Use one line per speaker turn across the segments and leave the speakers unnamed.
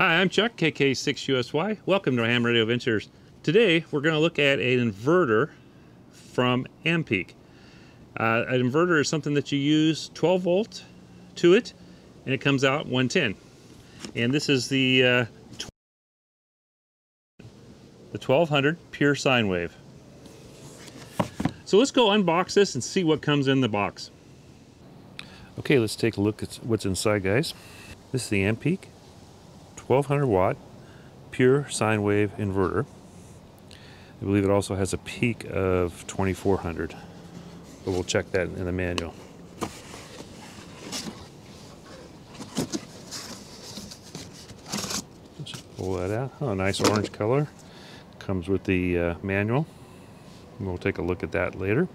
Hi, I'm Chuck, KK6USY. Welcome to Ham Radio Adventures. Today, we're going to look at an inverter from Ampeak. Uh, an inverter is something that you use 12 volt to it, and it comes out 110. And this is the uh, the 1200 pure sine wave. So let's go unbox this and see what comes in the box. Okay, let's take a look at what's inside, guys. This is the Ampeak 1200 watt pure sine wave inverter. I believe it also has a peak of 2400, but we'll check that in the manual. Just pull that out. Oh, nice orange color. Comes with the uh, manual. We'll take a look at that later.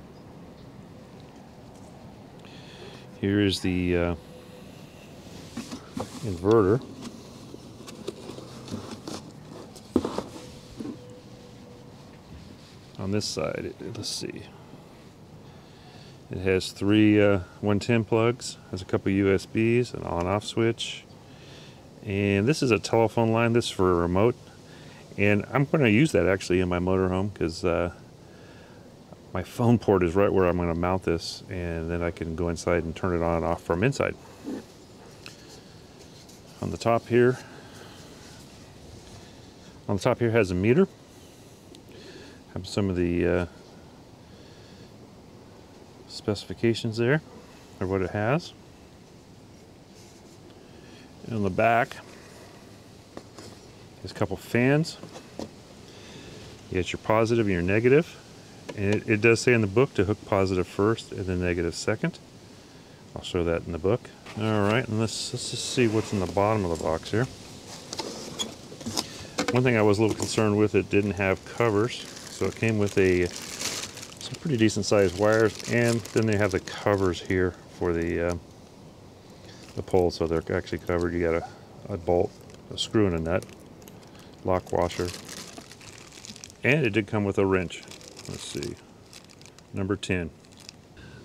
Here is the uh, inverter. On this side, let's see. It has three uh, 110 plugs, has a couple USBs, an on-off switch, and this is a telephone line. This is for a remote, and I'm going to use that actually in my motorhome because uh, my phone port is right where I'm going to mount this, and then I can go inside and turn it on and off from inside. On the top here, on the top here has a meter. Have some of the uh, specifications there, or what it has. And on the back, there's a couple fans. You get your positive and your negative. And it, it, does say in the book to hook positive first and then negative second. I'll show that in the book. All right, and let's, let's just see what's in the bottom of the box here. One thing I was a little concerned with, it didn't have covers. So it came with a some pretty decent sized wires and then they have the covers here for the uh, the pole so they're actually covered. You got a, a bolt, a screw and a nut, lock washer. And it did come with a wrench. Let's see, number 10.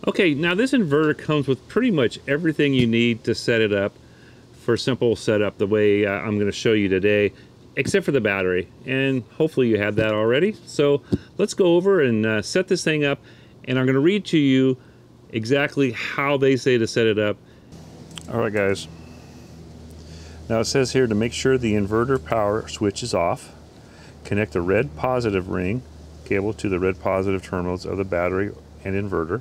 Okay, now this inverter comes with pretty much everything you need to set it up for simple setup the way uh, I'm going to show you today, except for the battery. And hopefully you have that already. So let's go over and uh, set this thing up and I'm going to read to you exactly how they say to set it up. All right, guys. Now it says here to make sure the inverter power switch is off, connect the red positive ring cable to the red positive terminals of the battery and inverter.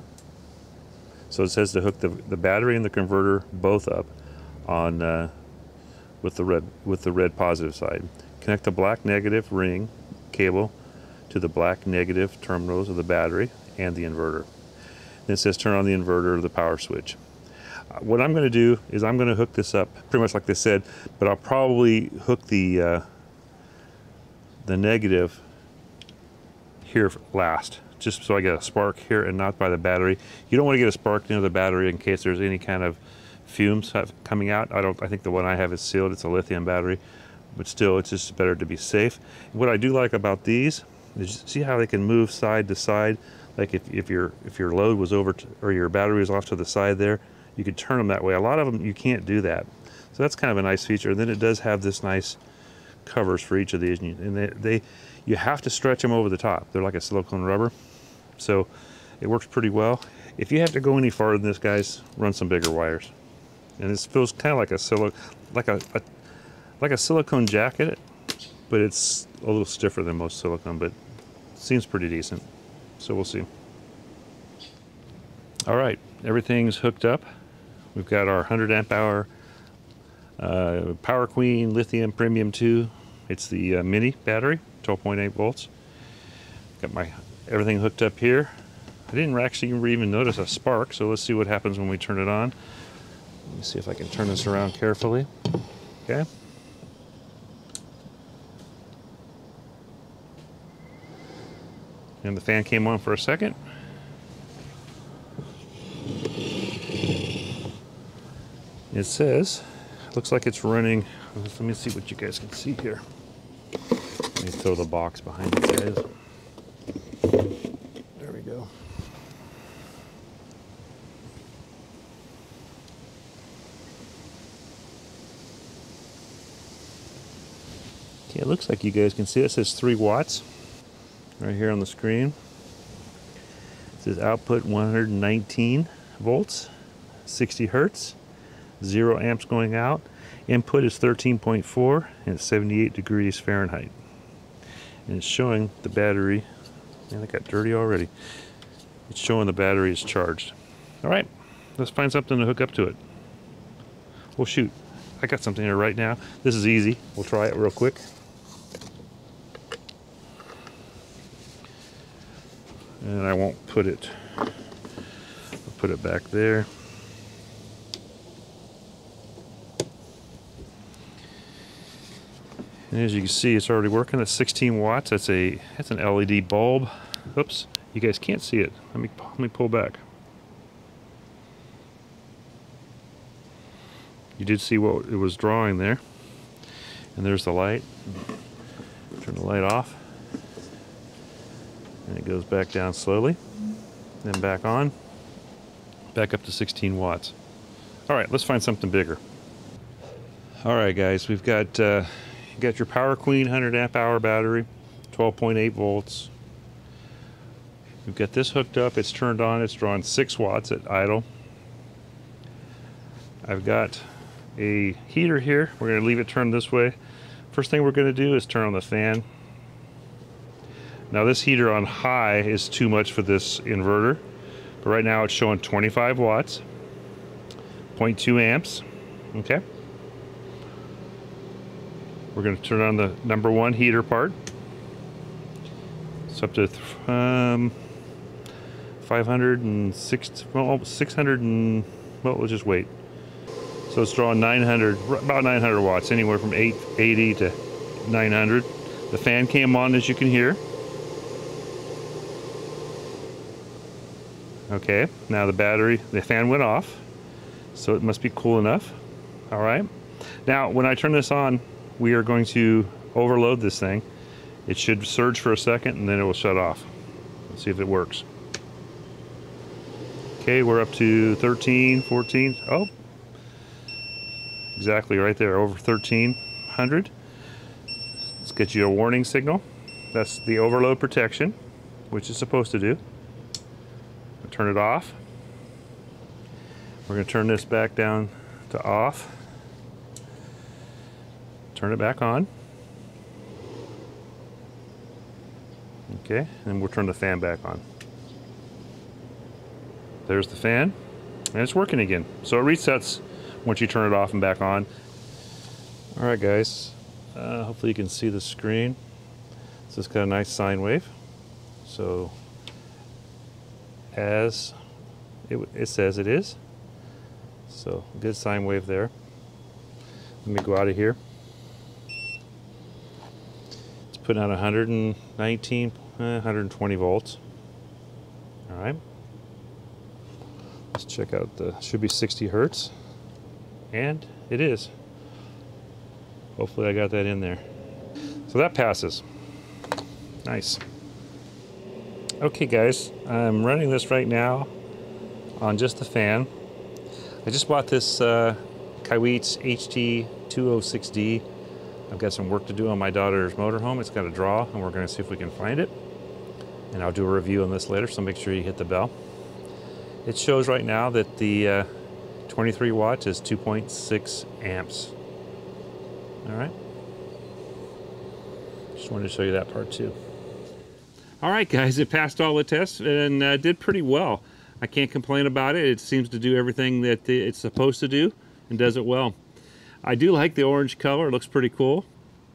So it says to hook the, the battery and the converter both up on uh, with the red with the red positive side. Connect the black negative ring cable to the black negative terminals of the battery and the inverter. Then it says turn on the inverter or the power switch. Uh, what I'm going to do is I'm going to hook this up pretty much like they said, but I'll probably hook the uh, the negative here last, just so I get a spark here and not by the battery. You don't want to get a spark near the battery in case there's any kind of fumes coming out. I don't. I think the one I have is sealed. It's a lithium battery, but still, it's just better to be safe. What I do like about these is see how they can move side to side. Like if, if your if your load was over to, or your battery was off to the side there, you could turn them that way. A lot of them you can't do that. So that's kind of a nice feature. And then it does have this nice covers for each of these, and they, they you have to stretch them over the top. They're like a silicone rubber, so it works pretty well. If you have to go any farther than this, guys, run some bigger wires. And this feels kind of like a silo, like a, a like a silicone jacket, but it's a little stiffer than most silicone, but seems pretty decent. So we'll see. All right, everything's hooked up. We've got our 100 amp hour uh, Power Queen Lithium Premium 2. It's the uh, mini battery. 12.8 volts. Got my everything hooked up here. I didn't actually even notice a spark, so let's see what happens when we turn it on. Let me see if I can turn this around carefully. Okay. And the fan came on for a second. It says, looks like it's running. Let me see what you guys can see here. Let me throw the box behind it, guys. There we go. Okay, it looks like you guys can see it. says 3 watts right here on the screen. It says output 119 volts, 60 hertz, 0 amps going out. Input is 13.4 and it's 78 degrees Fahrenheit. And it's showing the battery, man, it got dirty already. It's showing the battery is charged. All right, let's find something to hook up to it. Well, shoot, I got something here right now. This is easy. We'll try it real quick. And I won't put it, I'll put it back there. And as you can see, it's already working at 16 watts. That's a that's an LED bulb. Oops, you guys can't see it. Let me let me pull back. You did see what it was drawing there. And there's the light. Turn the light off. It goes back down slowly. Then back on. Back up to 16 watts. All right, let's find something bigger. All right, guys, we've got uh, you got your Power Queen 100 amp hour battery, 12.8 volts. We've got this hooked up. It's turned on. It's drawing 6 watts at idle. I've got a heater here. We're going to leave it turned this way. First thing we're going to do is turn on the fan. Now this heater on high is too much for this inverter. But right now it's showing 25 watts, 0.2 amps. Okay. We're going to turn on the number one heater part. It's up to um, 506, well, 600 and, well, we'll just wait. So it's drawing 900, about 900 watts, anywhere from 880 to 900. The fan came on, as you can hear. Okay, now the battery, the fan went off, so it must be cool enough. All right. Now, when I turn this on, we are going to overload this thing. It should surge for a second and then it will shut off. Let's see if it works. Okay, we're up to 13, 14. Oh, exactly right there, over 1300. Let's get you a warning signal. That's the overload protection, which is supposed to do. Turn it off. We're going to turn this back down to off turn it back on. Okay, and we'll turn the fan back on. There's the fan, and it's working again. So it resets once you turn it off and back on. All right, guys. Uh, hopefully you can see the screen. So it's got a nice sine wave. So as it, it says it is. So good sine wave there. Let me go out of here. It's putting out 119, uh, 120 volts. All right. Let's check out the, should be 60 hertz. And it is. Hopefully I got that in there. So that passes. Nice. Okay guys, I'm running this right now on just the fan. I just bought this uh, Kaiweets HT206D I've got some work to do on my daughter's motorhome. It's got a draw, and we're going to see if we can find it. And I'll do a review on this later, so make sure you hit the bell. It shows right now that the uh, 23 watts is 2.6 amps. All right. Just wanted to show you that part too. All right, guys, it passed all the tests and uh, did pretty well. I can't complain about it. It seems to do everything that it's supposed to do and does it well. I do like the orange color, it looks pretty cool.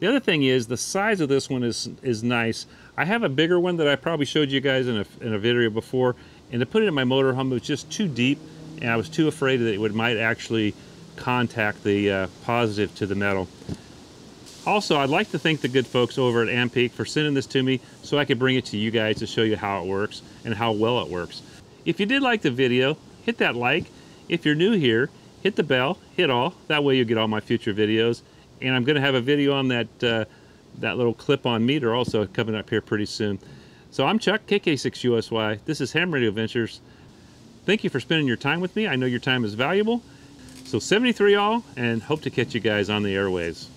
The other thing is the size of this one is, is nice. I have a bigger one that I probably showed you guys in a, in a video before, and to put it in my motorhome, was just too deep, and I was too afraid that it would, might actually contact the uh, positive to the metal. Also, I'd like to thank the good folks over at Ampeak for sending this to me so I could bring it to you guys to show you how it works and how well it works. If you did like the video, hit that like. If you're new here, hit the bell, hit all. That way you get all my future videos. And I'm going to have a video on that, uh, that little clip-on meter also coming up here pretty soon. So I'm Chuck, KK6USY. This is Ham Radio Adventures. Thank you for spending your time with me. I know your time is valuable. So 73 all, and hope to catch you guys on the airways.